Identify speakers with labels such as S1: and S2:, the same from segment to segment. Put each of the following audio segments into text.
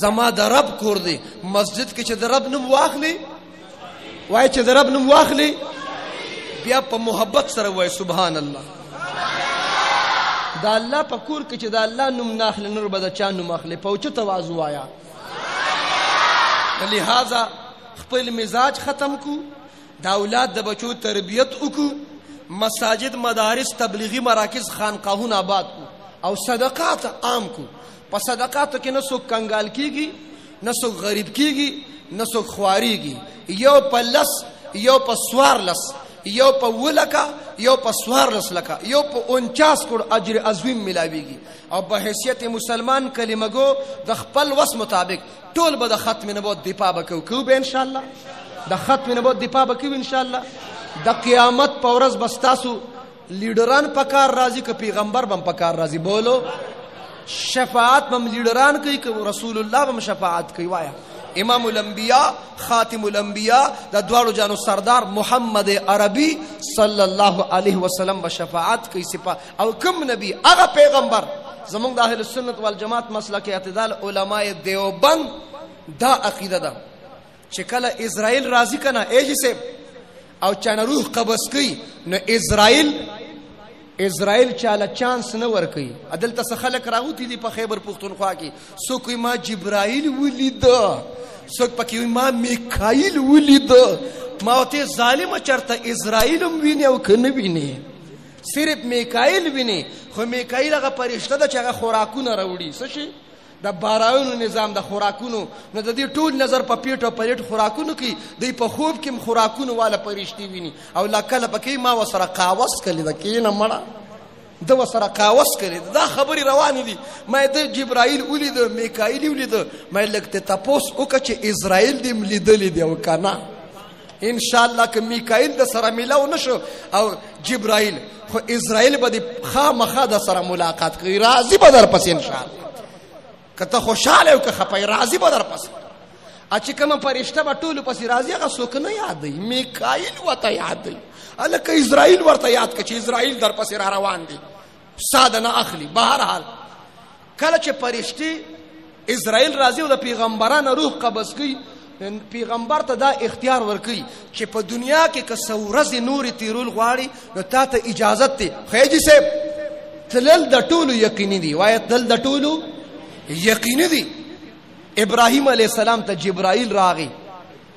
S1: زما د رب کور دی مسجد کې چې د رب نوم واخلي وای چې د رب نوم واخلي بیا په محبت سره وای سبحان الله دا الله په کور کې چې دا الله نوم ناخلي نور به دا چا نوم اخلي په اوچ تواضع وایا لہذا خپل مزاج ختم کو دا اولاد د بچو تربیت وکړو مساجد مدارس تبلیغی مراکز خانقاهونه آباد کو او صدقات عام کو په صدقاتو کې نه څوک کنګال کیږي نه څوک غریب کیږي نه څوک خواریږي یو په لس یو په سوار لس یو په ولکا یو په سوار لس لکا یو په 49 کور اجر عظیم ملاویږي او به حیثیت مسلمان کلمه گو د خپل وس مطابق ټول به د ختم نبوت دفاع وکاو کو به ان شاء الله د ختم نبوت دفاع وکاو ان شاء الله د قیامت په ورځ بستاسو لیډران په کار راځي که پیغمبر بم په کار راځي بولو شفاعت بم لیډران کوي که رسول الله بم شفاعت کوي وایا امام الانبیاء خاتم الانبیاء د دواړو جانو سردار محمد عربي صلی الله علیه وسلم به شفاعت کوي سپا او کوم نبی هغه پیغمبر زمونږ د اهل سنت والجماعت مسلک اعتدال علماء دیوبند دا عقیده ده چې کله اسرائیل راضی کنه ایجی سه او چانه روح قبض کوي نو اسرائیل اسرائیل چاله چانس نه ور کوي عدل ته خلک راوتی دي په خیبر پښتونخوا کې سو کوي ما جبرائیل ولید سو پکې ما میکائیل ولید ما ته ظالم چرته اسرائیل هم ویني او کنه ویني صرف میکائیل ویني خو میکائیل هغه پرشته ده چې هغه خوراکونه راوړي څه شي د باراونو نظام د خوراکونو نو د دې ټول نظر په پیټ او پلیټ خوراکونو کې دی په خوب کې خوراکونو والا پرشتي ویني او لکله پکې ما وسره قاوس کړي د کینه مړه د وسره قاوس کړي دا خبري روان دي ما د جبرائیل ولید میکائیل ولید ما لکته تاسو وکړه چې اسرائیل دې ملیدل دی او کنه ان شاء الله که میکائیل د سره ملاو نشو او جبرائیل خو اسرائیل به د خامخا د سره ملاقات کوي راضي به در پس ان شاء الله کته خوشاله او که خپای راضي به در پس اچ کوم پرشته به ټول پس راضي هغه څوک نه یادې میکائیل وته یادې الکه اسرائیل ورته یاد کچ اسرائیل در پس را روان دي ساده نه اخلي بهر حال کله چې پرشتي اسرائیل راځي او د پیغمبرانو روح قبض کوي پیغمبر ته دا اختیار ورکړي چې په دنیا کې که سورز نور تیرول غواړي نو تا ته اجازه ته خیجی صاحب تلل د ټولو یقیني دی وای تلل د ټولو یقیني دی ابراهیم علی السلام ته جبرائیل راغی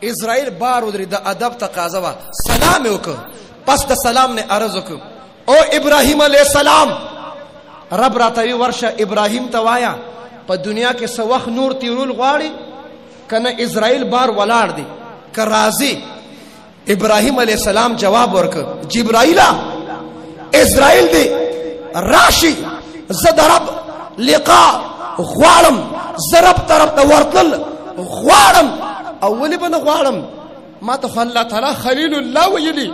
S1: اسرائیل بار ودری د ادب تقاضا وا سلام وک پس د سلام نه عرض وک او ابراهیم علی السلام رب راتوی ورشه ابراهیم ته وایا په دنیا کې څو وخت نور تیرول غواړي کنه اسرائیل بار ولاړ دی که راضی ابراهیم علی السلام جواب ورک جبرائیل اسرائیل دی راشي زه د رب لقا غواړم زه رب طرف ته ورتلل غواړم او ولې به نه غواړم ما ته خو الله تعالی خلیل الله ویلي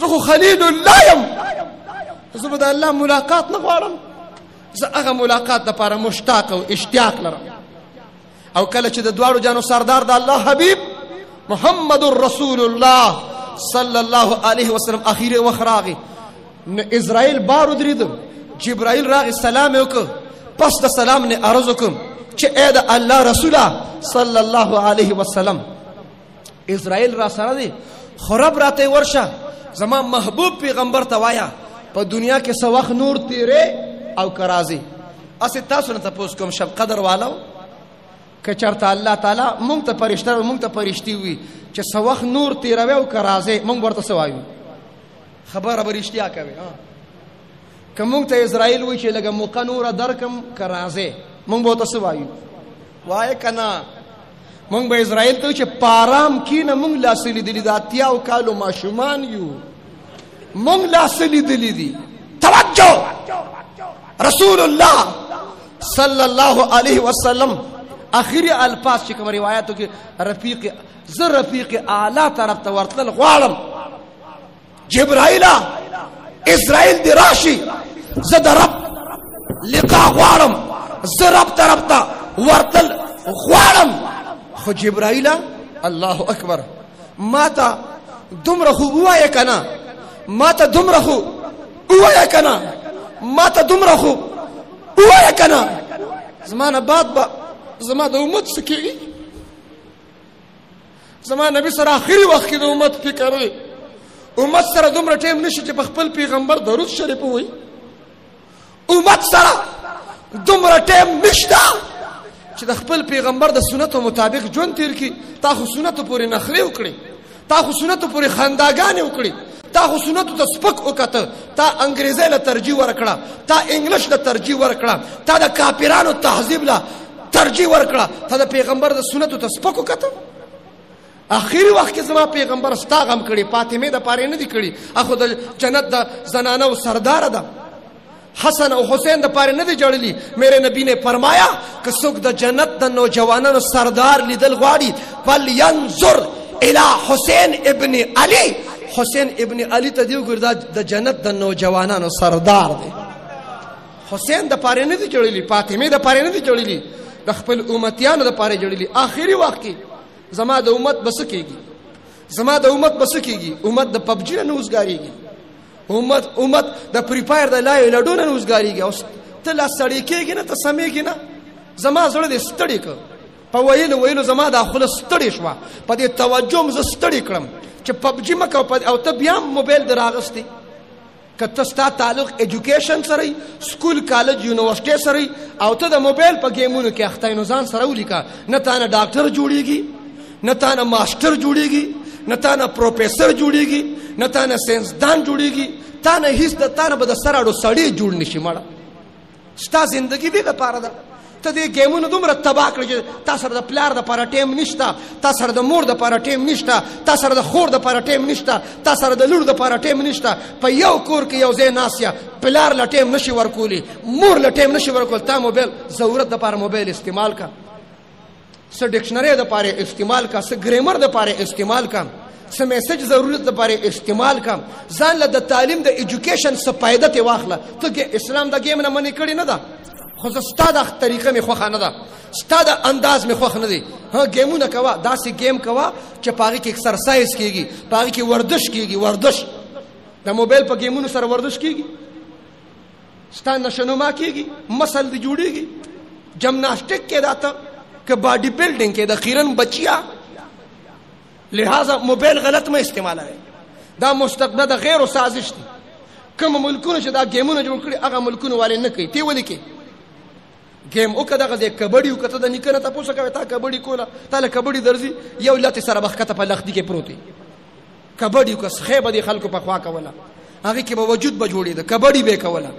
S1: زه خو خلیل الله یم زه به د الله ملاقات نه غواړم زه هغه ملاقات دپاره مشتاق او اشتیاق لرم او کله چې د دواړو جانو سردار د الله حبیب محمد رسول الله صلی الله علیه وسلم اخیری وخت راغی نو اسرائیل بار ودرید جبرائیل راغی سلام وکړ پس د سلام نه عرض وکم چې اې د الله رسوله صلی الله علیه وسلم اسرائیل را سره دی خراب راته ورشه زما محبوب پیغمبر ته وایا په دنیا کې سو وخت نور تیرې او کرازي اسه تاسو نه تاسو کوم شب قدر والو کچرته الله تعالی مونږ ته پرشتہ مونږ ته پرشتي وي چې سو وخت نور تیروي او کرازي مونږ ورته سوایو خبره برشتیا کوي ها که موږ ته اسرائیل وی چې لګه موقع نور درکم کرازه موږ به تاسو وایو وای کنا موږ به اسرائیل ته چې پارام کینه موږ لاسلی دلی د اتیا او کالو ماشومان یو موږ لاسلی دلی دی توجه رسول الله صلی الله علیه وسلم اخیری الفاظ چې کوم روایتو کې رفیق زه رفیق اعلی طرف ته ورتل غواړم جبرائیل اسرائیل دی راشي زه د رب لقا غواړم زه رب ته رب ته ورتل غواړم خو جبرائیل الله اکبر ما ته دومره خو ووایه که نه ما ته دومره خو ووایه که نه ما ته دومره خو ووایه که نه زما نه بعد به زما د امت څه کېږي زما نبی سره اخري وخت کې د امت فکر وي امت سره دومره ټیم نشي چې په خپل پیغمبر درود شریف وي امت سره دومره ټیم نشته چې د خپل پیغمبر د سنتو مطابق ژوند تیر کی تا خو سنتو پورې نخري وکړي تا خو سنتو پورې خنداګانې وکړي تا خو سنتو ته سپک وکته تا انګریزي له ترجیح ورکړه تا انګلیش له ترجیح ورکړه تا د کاپیرانو تهذیب له ترجیح ورکړه ته د پیغمبر د سنتو ته سپکو کته اخیری وخت کې زما پیغمبر ستا غم کړي فاطمه د پاره نه دی کړي اخو د جنت د زنانه او سردار ده حسن او حسین د پاره نه دی جوړلی میرے نبی نے فرمایا کہ څوک د جنت د نوجوانانو سردار لیدل غواړي فل ينظر الى حسین ابن علی حسین ابن علی ته دی ګرځا د جنت د نوجوانانو سردار دی حسین د پاره نه دی جوړلی فاطمه د پاره نه دی جوړلی د خپل امتیانو د پاره جوړلی آخري وخت کې زما د امت بس کېږي زما د امت بس کېږي امت د پبجی نه وزګاریږي امت امت د فری فایر د لای لډو نه وزګاریږي او ته لا سړی کېږي نه ته سمېږي نه زما زړه دې ستړي کړ په ویلو ویلو زما د خپل ستړي شو په دې توجه مز ستړي کړم چې پبجی مکه او ته بیا موبایل دراغستې که ته ستا تعلق ایجوکیشن سره وي سکول کالج یونیورسټۍ سره وي او ته د موبایل په ګیمونو کې اخته نو ځان سره ولیکه نه تا نه ډاکټر جوړیږي نه تا نه ماسټر جوړیږي نه تا نه پروفیسور جوړیږي نه تا نه ساينسدان جوړیږي تا نه هیڅ د تا نه به د سر اړو سړی جوړ نشي مړه ستا زندگی دې لپاره ده ته دې ګیمونو دومره تباہ کړې چې تا سره د پلار د پاره ټیم نشته تا سره د مور د پاره ټیم نشته تا سره د خور د پاره ټیم نشته تا سره د لور د پاره ټیم نشته په یو کور کې یو ځای ناسیا پلار لا ټیم نشي ورکولی مور لا ټیم نشي ورکول تا موبایل ضرورت د پاره موبایل استعمال کا څه ډکشنری د پاره استعمال کا څه ګرامر د پاره استعمال کا څه میسج ضرورت د پاره استعمال کا ځان له د تعلیم د ایجوکیشن څخه فائدہ ته واخله ته اسلام د ګیم نه منې کړی نه ده خو زه ستا د طریقه مې خوښه نه ده ستا د انداز مې خوښ نه دی ها ګیمونه کوه داسې ګیم کوه چې په هغې کې اکسرسایز کېږي په هغې کې وردش کېږي وردش د موبایل په ګیمونو سره وردش کېږي ستا نشنما کیږي مسل دی جوړیږي جمناسټک کې راته که باډي بلډینګ کې د خیرن بچیا لہذا موبایل غلط مې استعمالوي دا مستقبل د غیر سازش دي کوم ملکونه چې دا گیمونه جوړ کړي هغه ملکونه والے نه کوي تی ولي کې ګیم وکړه دغه ځای کبډي وکړه ته د نیکه نه تپوس کوې تا کبډي کوله تا له کبډي درځي یو لتې سره به ښکته په لښتي کې پروت وي کبډي وکړه سخی به دې خلکو په خوا کوله هغې کې به وجود به جوړېده کبډي به یې کوله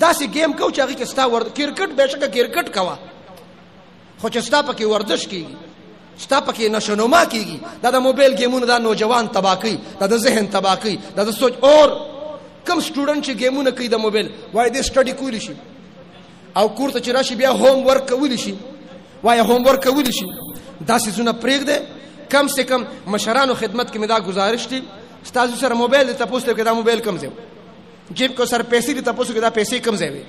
S1: داسې ګیم کو چې هغې کې ستا ور کرکټ بېشکه کرکټ کوه خو چې ستا پکې ورزش کېږي شته پکې نشونما کیږي دا د موبایل گیمونه دا نوجوان تبا کوي دا د ذهن تبا کوي دا د سوچ اور کم سټوډنټ چې گیمونه کوي د موبایل وای دې سټډي کولی شي او کور ته چې راشي بیا هوم ورک کولی شي وای هوم ورک کولی شي دا سيزونه پرېګ ده کم سه کم مشرانو خدمت کې مې دا گزارش دي استاد سره موبایل ته پوښتنه کوي دا موبایل کم ځای جیب کو سر پیسې دي تاسو کې دا پیسې کم ځای وي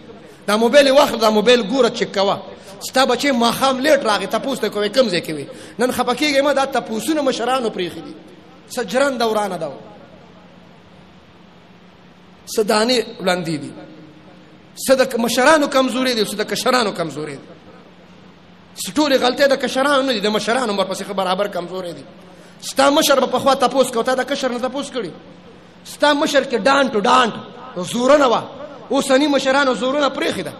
S1: دا موبایل واخله دا موبایل ګوره چک کوه ستا بچي ماخام لیټ راغی تاسو ته کوي کم ځای کوي نن خپکیږي ما دا تاسو نه مشرانو پریخي دي سجران دوران دا سدانی وړاندې دي صدق مشرانو کمزوري دي صدق کشرانو کمزوري دي سټوري غلطه د کشرانو نه دي د مشرانو مر پسې برابر کمزوري دي ستا مشر په خوا تاسو کوته د کشر نه تاسو کړی ستا مشر کې ډانټ ډانټ زورنه وا اوسنی مشرانو زورنه پرېخې ده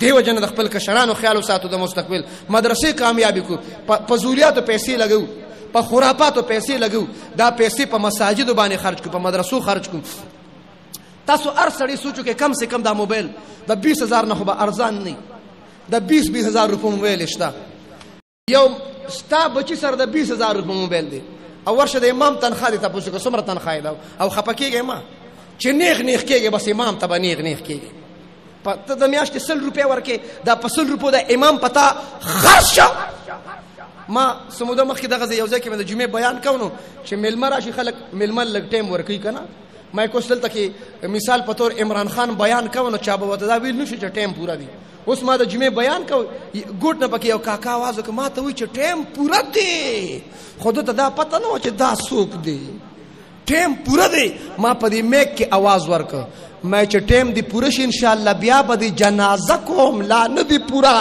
S1: دیو جن د خپل کشرانو خیال ساتو د مستقبل مدرسې کامیابی کو په زولیاتو پیسې لګو په خرافاتو پیسې لګو دا پیسې په مساجد باندې خرج کو په مدرسو خرج کو تاسو هر سړی سوچو کې کم سے کم دا موبایل د 20000 نه خو به ارزان نه د 20 20000 روپو موبایل شته یو ستا بچی سره د 20000 روپۍ موبایل دی او ورشه د امام تنخواه دی تاسو کو سمره تنخواه ده او خپکیږي ما چې نیغ نیغ کېږي بس امام ته به نیغ نیغ کېږي ته د میاشتې سل روپۍ ورکې دا په سل روپو د امام پتا خرج شو ما سموده مخکې دغه یو ځای کې د جمعې بیان کونو چې ملمر راشي خلک ملمر لګ ټیم ورکوي کنه ما کوسل ته کې مثال په تور عمران خان بیان کونو چا به وته دا ویل نشي چې ټیم پورا دی اوس ما د جمعې بیان کو ګوټ نه پکې یو کاکا आवाज وکړ ما ته وی چې ټیم پوره دی خو ته دا پته نه و چې دا سوق دی ټیم پوره دی ما په دې میک کې आवाज ورکړ مې چې ټیم دی پوره شي ان شاء الله بیا به دې جنازه کوم لا نه دی پوره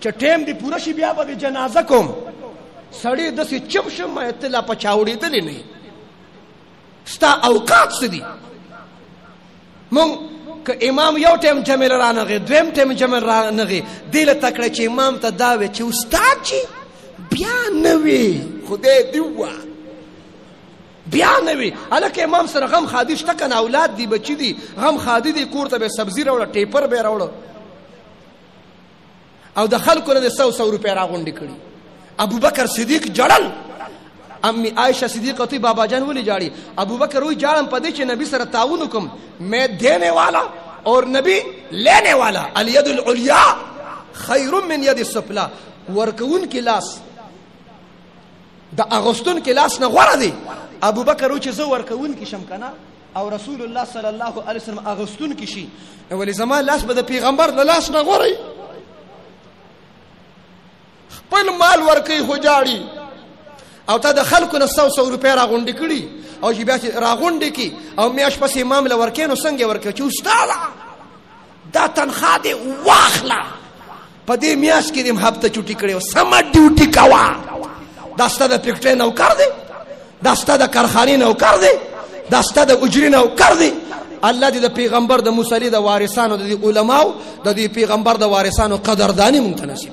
S1: چې ټیم دی پوره شي بیا به دې جنازه کوم سړی د سې چپ شم مې تلا پچاوړې دلې نه ستا اوقات څه دي مونږ که امام یو ټیم جمل رانغی دویم ټیم جمل رانغی دی له تکړه چې امام ته دا وی چې استاد چې بیا نه وی خدای دی وا بیا نه وی الکه امام سره غم خادي شته کنه اولاد دی بچی دی غم خادي دی کور ته به سبزی راوړه ټیپر به راوړه او د خلکو نه د سو سو روپۍ راغونډې کړي ابوبکر صدیق جړل امي عائشه صدیقه ته بابا جان ولې جاړي ابوبکر وی جاړم پدې چې نبی سره تعاون کوم مې دینے والا اور نبی لینے والا الید العلیا خیر من ید السفلا ورکون کې لاس د اغوستون کې لاس نه غوړه دی ابوبکر و چې زه ورکون کې شم کنه او رسول الله صلی الله علیه وسلم اغستون کې شي ولې زما لاس به د پیغمبر د لاس نه غوري خپل مال ورکي هجاړي او ته د خلکو نه 100 100 روپیا راغونډې کړي او چې بیا راغونډې کی او میاش پسې امام لورکې نو څنګه ورکې چې استاد دا تنخواه دې واخله په دې میاشت کې دې هم هفته چوټي کړې او سمه ډیوټي کوه دا ستا د فکټرۍ نوکر دی دا ستا د کارخانې نوکر دی دا ستا د اجري نوکر دی الله دې د پیغمبر د مصلی د وارثانو د علماو د دې پیغمبر د وارثانو قدردانی مونږ ته نصیب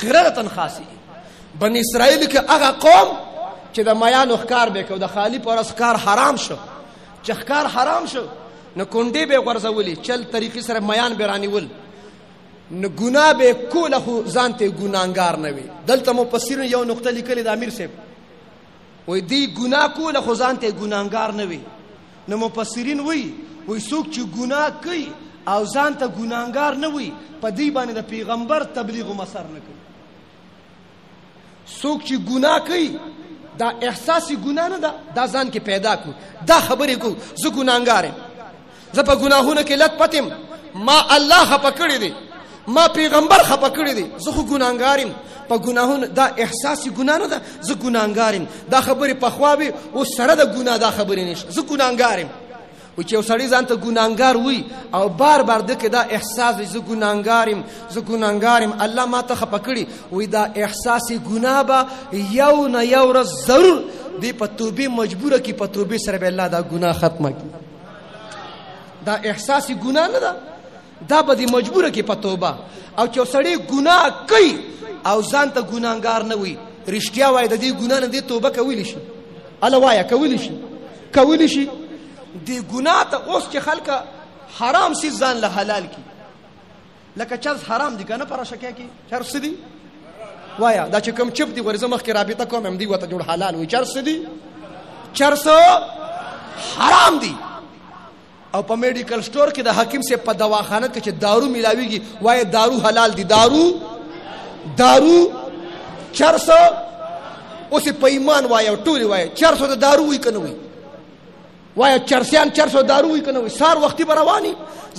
S1: قرار تنخاسی بنی اسرائیل کې هغه قوم چې د میانو ښکار به کو د خالی پر ښکار حرام شو چې ښکار حرام شو نو کونډې به غرزولې چل طریقې سره میان به رانیول نو ګنا به کوله خو ځانته ګناګار نه وي دلته مو پسیر یو نقطه لیکلې د امیر صاحب وای دی ګناه کوله خو ځان ته ګناهګار نه وي نو مفسرین وای وای څوک چې ګناه کوي او ځان ته ګناهګار نه وي په دې باندې د پیغمبر تبلیغ هم اثر نه کوي څوک چې ګناه کوي دا احساسي ګناه نه ده دا ځان کې پیدا کو دا خبرې کو زه ګناهګار یم زه په ګناهونو کې لت پتم ما الله خپه کړی دی ما پیغمبر خپه کړی دی زه خو ګناهګارم په ګناهونو دا احساسي ګناه نه ده زه ګناهګارم دا خبرې په خوا وي او سره د ګناه دا خبرې نشته زه ګناهګارم و چې یو سړی ځان ته ګناهګار وي او بار بار دکې دا احساس وي زه ګناهګارم زه ګناهګارم الله ما ته خپه کړي وایي دا احساسي ګناه به یو نه یو ورځ ضرور دی په توبې مجبوره کړي په توبې سره به الله دا ګناه ختمه کړي دا احساس ګناه نه ده دا به دې مجبوره کې په توبه او چې سړی ګناه کوي او ځان ته ګناهګار نه وي رښتیا وایي د دې ګناه نه دې توبه کولی شي اله وایه کولی شي کولی شي دې ګناه ته اوس چې خلک حرام سي ځان له حلال کی لکه چرس حرام دي کنه پر شکه کې چرس دي وایا دا چې کم چپ دي ورزه مخ کې رابطه کوم هم دي وته جوړ حلال وي چرس دي چرس حرام دي او په میډیکل سٹور کې د حکیم سے په دواخانه کې چې دارو ملاويږي وای دارو حلال دي دارو دارو چرس اوس په ایمان وای او ټول وای چرس د دارو وی کنه وی وای چرسیان چرسو دارو وی کنه وی سار وختي برواني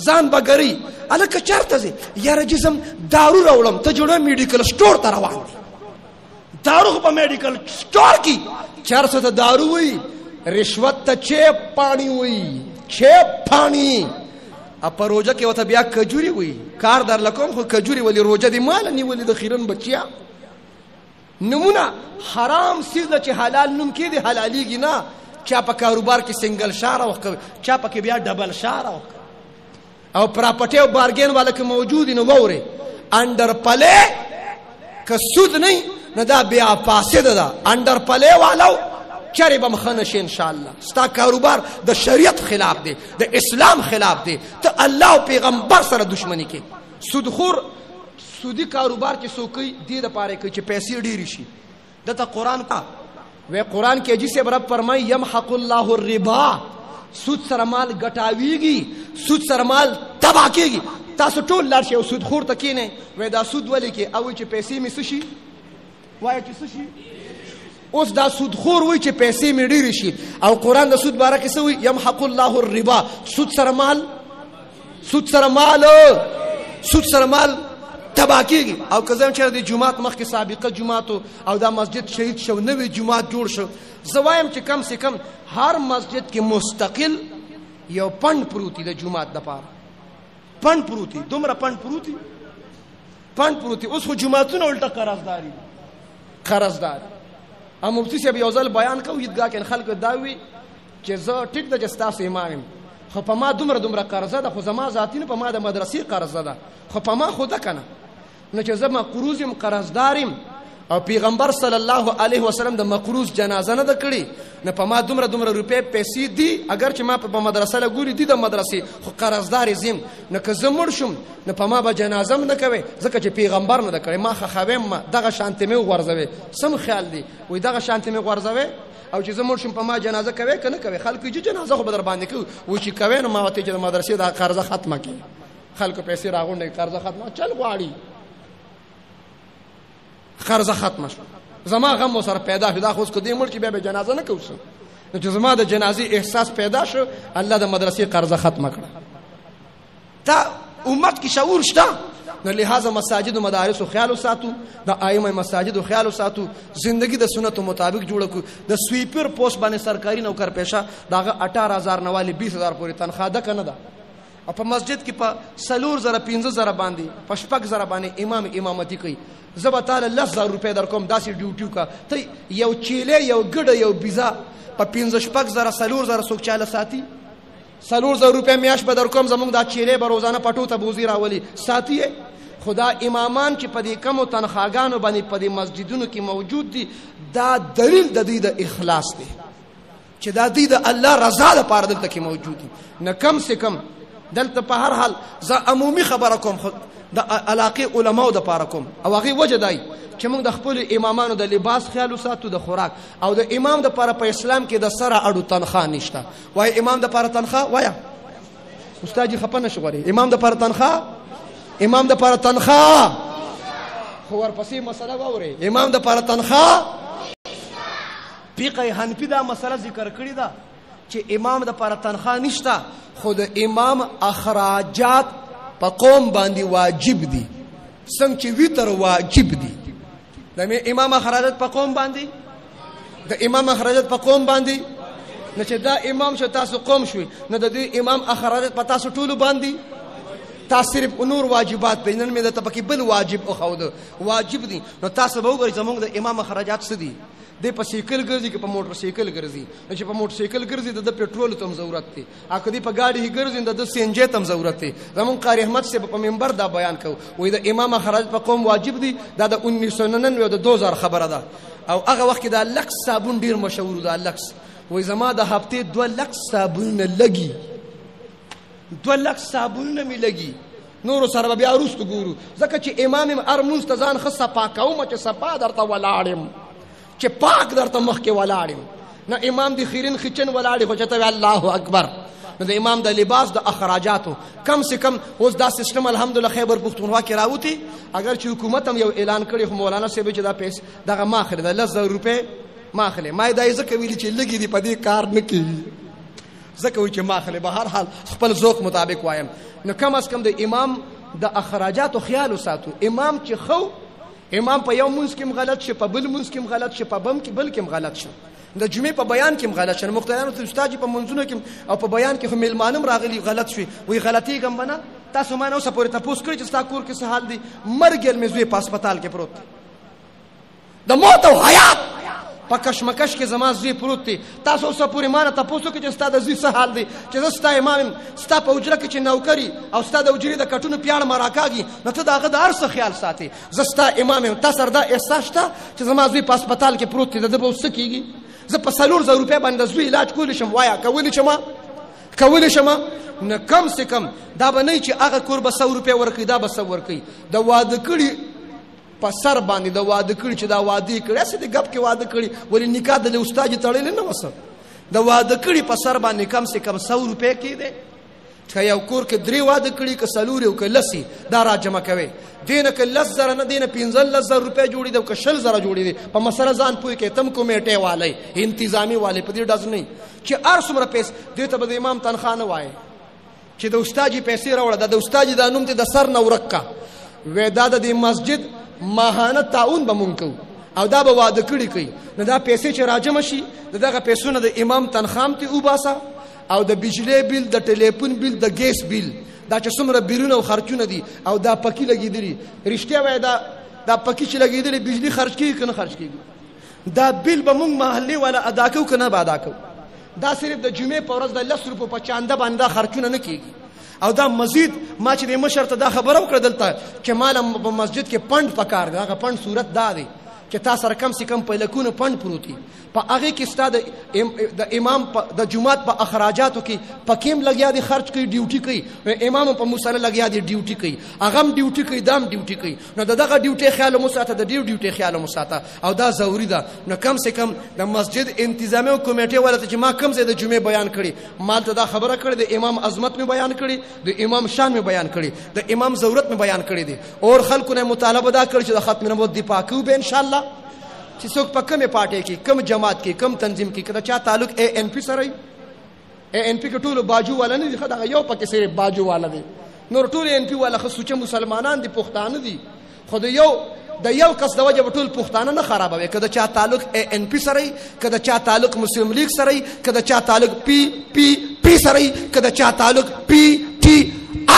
S1: ځان بګري الکه چرته زی یاره جسم دارو راولم ته جوړه میډیکل سٹور ته روان دي دارو په میډیکل سٹور کې چرسو ته دارو وی رشوت ته چه پانی وی چه پانی ا په روزه کې وته بیا کجوري وی کار در لکم خو کجوري ولی روزه دی مال نیولې د خیرن بچیا نمونه حرام سیز ده چې حلال نوم کې دی حلاليږي نه چا په کاروبار کې سنگل شار او چا په کې بیا ډبل شار او او پراپټي او بارګین والا کې موجود نه ووري انډر پله که سود نه نه دا بیا فاسد ده انډر پله والو چرې به مخنه شي ان شاء الله ستا کاروبار د شریعت خلاف دی د اسلام خلاف دی ته الله او پیغمبر سره دښمنی کې سودخور سودی کاروبار چې څوک کوي دې د پاره کوي چې پیسې ډېرې شي دته قران کا وې قران کې جسې رب فرمایي يمحق الله الربا سود سره مال ګټاویږي سود سره مال تبا کیږي تاسو ټول لار شي او سود خور تکینه وې دا سود ولې کې او چې پیسې مې سشي وای چې څه شي اوس دا سود خور وای چې پیسې مې ډېرې شي او قران د سود باره کې څه وای يمحق الله الربا سود سره مال سود سره مال سود سره مال تبا کیږي او که زم چېرې د جمعات مخکې سابقه جمعات او دا مسجد شهید شو نوې جمعات جوړ شو زوایم چې کم سه کم هر مسجد کې مستقل یو پند پروتي د جمعات د پاره پند پروتي دومره پند پروتي پند پروتي اوس خو جماعتونه الټه قرضداري قرضدار ا مفتی صاحب یو ځل بیان کوي عیدګاه کې خلک دا وی چې زه ټیک د جستاس امام خو په ما دومره دومره قرضه ده خو زما ذاتی نه په ما د مدرسې قرضه ده خو په ما خو ده کنه نو چې زما قروزم قرضدارم او پیغمبر صلی الله علیه وسلم د مقروض جنازه نه د کړي نه په ما دومره دومره روپې پیسې دي اگر چې ما په مدرسه لګولې دي د مدرسې خو قرضدار زم نه که زه مړ شم نه په ما به جنازه نه کوي ځکه چې پیغمبر نه د کړي ما خخوي ما دغه شانته مې غورځوي سم خیال دی وې دغه شانته مې غورځوي او چې زه مړ شم په ما جنازه کوي کنه کوي خلکو چې جنازه خو بدر باندې کوي و چې کوي نو ما وته چې مدرسې د قرضه ختمه کړي خلکو پیسې راغونډې قرضه ختمه چل غواړي خرزه ختم شو زما غم مو سره پیدا شو دا خو کو دې ملک بیا به جنازه نه کوسو نو چې زما د جنازي احساس پیدا شو الله د مدرسې قرضه ختم کړ دا امت کې شعور شته نو لہذا مساجد او مدارس خیال ساتو د ائمه مساجد او خیال ساتو زندگی د سنت مطابق جوړ کو د سویپر پوسټ باندې سرکاري نوکر پیشه داغه 18000 نوالی 20000 پورې تنخواه ده کنه ده او په مسجد کې په سلور زره پنځه زره باندې په شپږ زره باندې امام امامتي کوي زه به تاله لس زره روپۍ در کوم داسې ډیوټي وکړه ته یو چیلی یو ګډه یو بیزه په پنځه شپږ زره سلور زره څوک چاله ساتي سلور زره روپۍ میاش به در کوم زمونږ دا چیلی به روزانه پټو ته بوزي راولي ساتي خدا امامان چې په دې کمو تنخواګانو باندې په دې مسجدونو کې موجود دي دا دلیل د دوی د اخلاص دی چې دا دوی د الله رضا لپاره دلته کې موجود دي نه کم سه کم دلته په هر حال زه عمومي خبره کوم خو د علاقه علماو د پاره کوم او هغه وجه دای چې موږ د خپل امامانو د لباس خیال وساتو د خوراک او د امام د پاره په اسلام کې د سره اړو تنخواه نشته وای امام د پاره تنخواه وایا استاد خپه نشو غوري امام د پاره تنخواه امام د پاره تنخواه خو ورپسې مسله ووري امام د پاره تنخواه فقه حنفی دا مسله ذکر کړی ده چې امام د پر تنخواه نشته خو د امام اخراجات په قوم باندې واجب دي څنګه چې ویتر واجب دي د امام اخراجات په قوم باندې د امام اخراجات په قوم باندې نه چې دا امام شو تاسو قوم شوي نه د دې امام اخراجات په تاسو ټولو باندې تاسو صرف نور واجبات دی نن مې د تپکی بل واجب او خود واجب دي نو تاسو به وګورئ زموږ د امام اخراجات څه دي دی په سیکل ګرځي که په موټر سیکل ګرځي نو چې په موټر سیکل ګرځي د پېټرول ته هم ضرورت دی او که دی په ګاډي ګرځي نو د سي ان جي ته هم ضرورت دی زمونږ قاري احمد صاحب په منبر دا بیان کوو وایي د امام خراج په قوم واجب دی دا د انیس سو ننوي او د دو زر خبره ده او هغه وخت کې دا لکس صابون ډېر مشهور دا لکس وایي زما د هفتې دوه لکس صابونونه لګي دوه لکس صابونونه مې لګي نورو سره به بیا وروسته ګورو ځکه چې امام یم هر مونځ ته ځان ښه صفا کوم چې صفا درته ولاړ یم چې پاک درته مخکې ولاړ یم نه امام د خیرین خچن ولاړ خو چې ته الله اکبر نو د امام د لباس د اخراجاتو کم سه کم اوس دا سیستم الحمدلله خیبر پښتونخوا کې راوتی اگر چې حکومت هم یو اعلان کړي خو مولانا صاحب چې دا پیسې دغه ماخره د 1000 روپے ماخله ما دا یې ځکه ویلي چې لګي دی په دې کار نه کوي ځکه وي چې ماخلې به هر حال خپل ذوق مطابق وایم نو کم از کم د امام د اخراجاتو خیال وساتو امام چې خو امام په یو منځ کې غلط شي په بل منځ کې غلط شي په بم کې بل کې غلط شي د جمعې په بیان کې غلط شي مقتدیانو ته استاد په منځونو کې او په بیان کې خو ملمانم راغلي غلط شي وی غلطي ګم بنا تاسو ما نه اوسه پورې تاسو کړی چې تاسو کور کې څه حال دی مرګ یې مې زوی په هسپتال کې پروت دی د موت او حیات په کشمکش کې زما زوی پروت دی تاسو اوسه پورې مانه تاسو کې چې ستا د زوی څه حال دی چې زه ستا امام ستا په حجره کې چې نوکری او ستا د حجرې د کټونو پیاړ مراکاږي نو ته داغه د ارس خیال ساتي زه ستا امام یم تاسو دا احساس شته چې زما زوی په هسپتال کې پروت دی د به وسه کیږي زه په سلور زر روپیا باندې زوی علاج کولی شم وایا کولی شم کولی شم نه کم سه کم دا به نه چې هغه کور به 100 روپیا ورکړي دا به 100 ورکړي د واده کړي په سر باندې د واده کړي چې دا واده کړي څه د غب کې واده کړي ولې نکاح د استاد تړلې نه وسه د واده کړي په سر باندې کم سه کم 100 روپے کې ده که یو کور کې درې واده کړي که سلور یو که لسی دا را جمع کوي دینه که لس زره نه دینه 15000 روپے جوړي دا که شل زره جوړي دي په مسله ځان پوي کې تم کمیټه والي انتظامی والي په دې ډز نه چې ارسمره پیس دې ته به امام تنخواه نه وایي چې د استاد جی پیسې راوړه دا د استاد جی دا نوم ته د سر نه ورک کا وې دا د مسجد ماهانه تعاون به مونږ کوو او دا به واده کړی کوي نو دا پیسې چې راجم شي دغه پیسونه د امام تنخام ته وباسه او د بجلی بیل د ټلیفون بیل د ګیس بیل دا چې څومره بیلونه او خرچونه دي او دا پکی لګیدلی رښتیا وای دا دا پکی چې لګیدلی بجلی خرج کیږي کنه خرج کیږي دا بیل به مونږ محلي ولا ادا کوو کنه به ادا کوو دا صرف د جمعې په ورځ د لس روپو په چانده باندې دا خرچونه نه کیږي او دا مزید ما چې د مشر ته دا خبره وکړه دلته چې مال په مسجد کې پند پکار دی هغه پند صورت دا دی چې تا سره کم سې کم په لکونو پند پروتي په هغه کې ستا د امام د جمعات په اخراجاتو کې پکیم لګیا دی خرج کوي ډیوټي کوي امام په مصلی لګیا دی ډیوټي کوي هغه هم ډیوټي کوي دام ډیوټي کوي نو دغه ډیوټي خیال مو ساته د ډیو ډیوټي خیال مو ساته او دا ضروری ده نو کم سه کم د مسجد انتظامی او کمیټه ولته چې ما کم زه د جمعې بیان کړي مال ته دا خبره کړې د امام عظمت می بیان کړي د امام شان می بیان کړي د امام ضرورت می بیان کړي دي اور خلکو نه مطالبه دا کړ چې د ختم نبوت دی پاکو به ان شاء الله چې څوک په کومه پارټي کې کوم جماعت کې کوم تنظیم کې کړه چا تعلق اے ان پی سره اے ان پی کې ټول باجو والا نه دي خو دا یو پکې صرف باجو والا دی نور ټول ان پی والا خو سوچ مسلمانان دي پښتانه دي خو د یو د یو کس د وجه ټول پښتانه نه خرابوي کله چا تعلق اے ان پی سره کله چا تعلق مسلم لیگ سره کله چا تعلق پی پی پی سره کله چا تعلق پی ټی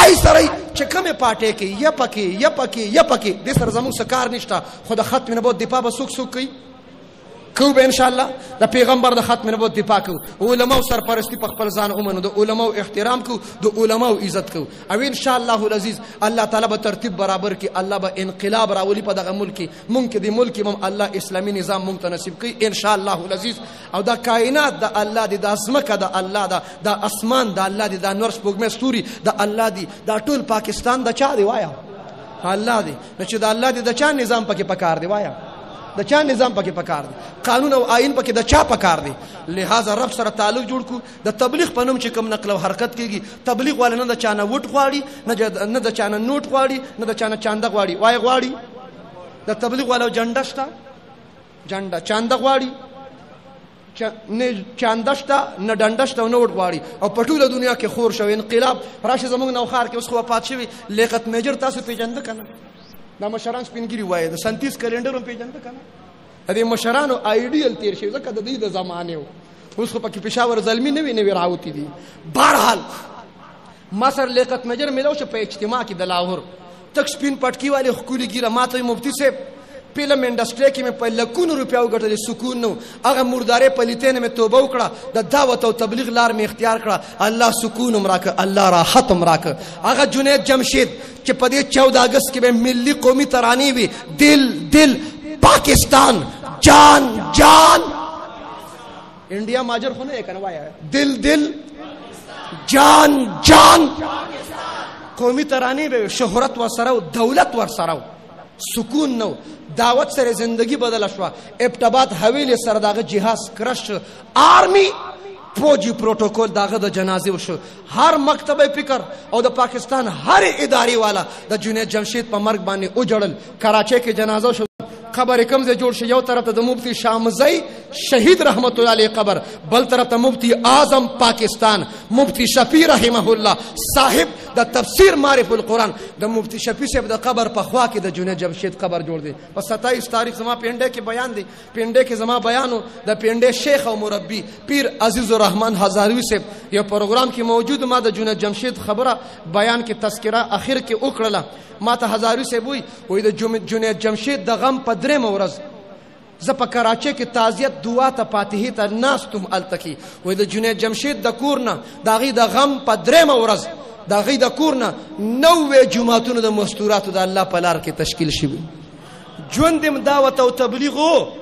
S1: آی سره چې کومه پارټي کې یا پکې یا پکې یا پکې د سر زموږ سکار نشته خو د ختم نه بود د پابه سوک سوک کوي کو به ان شاء الله د پیغمبر د ختم نبوت دی پاکو علماء سرپرستی په خپل ځان اومنو د علماء احترام کو د علماء عزت کو او ان شاء الله العزیز الله تعالی به ترتیب برابر کی الله به انقلاب راولي په دغه ملک مونږ کې د ملک مم الله اسلامي نظام مونږ ته نصیب کړي ان شاء الله العزیز او دا کائنات د الله دی د اسمکه د الله دا د اسمان د الله دی د انور سپوږمۍ ستوري د الله دی دا ټول پاکستان د چا دی وایا الله دی نو چې د الله دې د چا نظام پکې پکار دی وایا د چا نظام پکې پکار دی قانون او آئین پکې د چا پکار دی لہذا رب سره تعلق جوړ کو د تبلیغ په نوم چې کوم نقل او حرکت کیږي تبلیغ ولا نه د چانه وټ غواړي نه نه د چانه نوټ غواړي نه د چانه چاند غواړي وای غواړي د تبلیغ ولا جنډه شته جنډه چاند غواړي چې نه چانده شته نه ډنډه شته او نه وډ غواړي او په ټوله دنیا کې خور شوی انقلاب راشه زموږ نوښار کې اوس خو وفات شوی لیاقت میجر تاسو پیژند کنه دا مشران سپینګری وایي د سنتیس کلندر هم پیژند کنه د دې مشرانو آیډیل تیر شوی ځکه د دې د زمانه و اوس خو پکې پېښور زلمی نه وی نه وی راوتی دي بهرحال ماسر لیقت نجر ملو چې په اجتماع کې د لاهور تک سپین پټکی والے خکولی ګیره ماته مفتی صاحب فلم انډستری کې مې په لکونو روپیاو ګټلې سکون نو هغه مردارې پلیتې نه مې توبه وکړه د دعوت او تبلیغ لار مې اختیار کړه الله سکون هم راکړه الله راحت هم راکړه هغه جنید جمشید چې په دې 14 اگست کې به ملي قومي ترانې وي دل دل پاکستان جان جان انډیا ماجر خو نه یې کنه وایه دل دل جان جان قومي ترانې به شهرت ور سره او دولت ور سره سکون نو دعوت سره زندگی بدل شو ابتبات حویل سره داغه جهاز کرش آرمی فوجي پروتوکول داغه د جنازې وشو هر مکتب فکر او د پاکستان هر اداري والا د جنید جمشید په مرګ باندې وجړل کراچۍ کې جنازه شو قبر کم زه جوړ شي یو طرف ته د مفتی شامزی شهید رحمت الله علیه قبر بل طرف ته مفتی اعظم پاکستان مفتی شفیع رحمه الله صاحب د تفسیر معرف القرآن د مفتی شفیع صاحب د قبر په خوا کې د جنید جمشید قبر جوړ دی په 27 تاریخ زما پینډه کې بیان دی پنډې کې زما بیانو د پنډې شیخ او مربي پیر عزیز الرحمن هزاروی صاحب یو پروګرام کې موجود ما د جنید جمشید خبره بیان کې تذکره اخر کې وکړله ما ته هزاروی صاحب وی وای د جنید جمشید د غم په درې مورز زه په کراچۍ کې تعزیت دعا ته فاتحه ته ناستم التکی وای د جنید جمشید د کور نه د غي د غم په درې مورز د غي د کور نه نوې جمعهتون د مستوراتو د الله په لار کې تشکیل شوی ژوندم دعوت او تبلیغ وو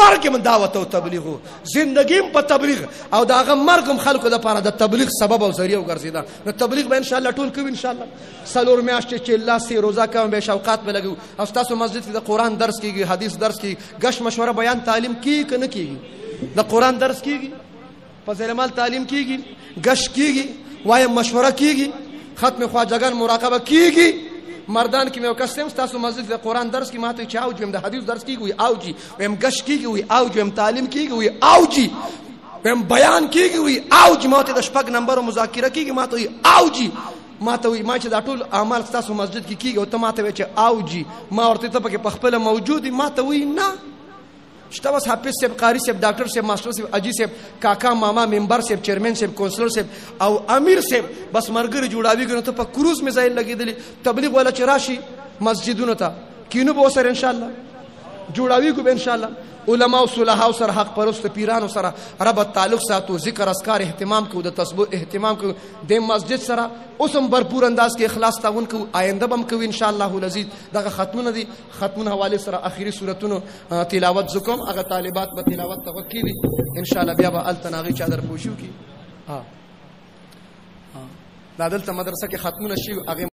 S1: مرګم دعوت او تبلیغ وو زندګیم په تبلیغ او دا غ مرګم خلکو د پاره د تبلیغ سبب او ذریعہ وګرځیدا نو تبلیغ به ان شاء الله ټول کوي ان شاء الله سلور میاشتې چې الله سي روزه کوم به شوقات به لګو او تاسو مسجد کې د قران درس کیږي حدیث درس کیږي غش مشوره بیان تعلیم کی کنه کیږي د قران درس کیږي په زیرمال تعلیم کیږي غش کیږي وای مشوره کیږي ختم خواجگان مراقبه کیږي مردان کې مې وکستم تاسو مسجد د قران درس کې ماته چاو جوم د حدیث درس کیږي او جی ویم غش کیږي او جوم تعلیم کیږي او جی ویم بیان کیږي او جی ماته د شپږ نمبر مذاکره کیږي ماته او جی ما ته وی ما چې دا ټول اعمال تاسو مسجد کې کیږي او ته ما ته وی چې او جی ما ورته ته پکې په خپل موجود ما ته وی نه شته وس حافظ صاحب قاری صاحب ډاکټر صاحب ماستر صاحب اجي صاحب کاکا ماما منبر صاحب چیرمن صاحب کونسلر صاحب او امیر صاحب بس مرګري جوړاوي ګنو ته په کروز میزایل لګیدلی تبلیغ ولا چې راشي مسجدونو ته کینو به سره ان شاء الله جوړاوي کو به ان شاء الله علما او صلحاو سره حق پرست پیرانو سره رب تعلق ساتو ذکر اسکار اهتمام کو د تسبو اهتمام کو د مسجد سره اوسم برپور انداز کې اخلاص تاون کو آینده بم کو ان شاء الله العزیز دغه ختمونه دي ختمون حواله سره اخیری سورتونو تلاوت زکم هغه طالبات به تلاوت ته وکی وي ان شاء الله بیا به ال تناغي چا در پوښیو کی ها دا دلته مدرسه کې ختمونه شي هغه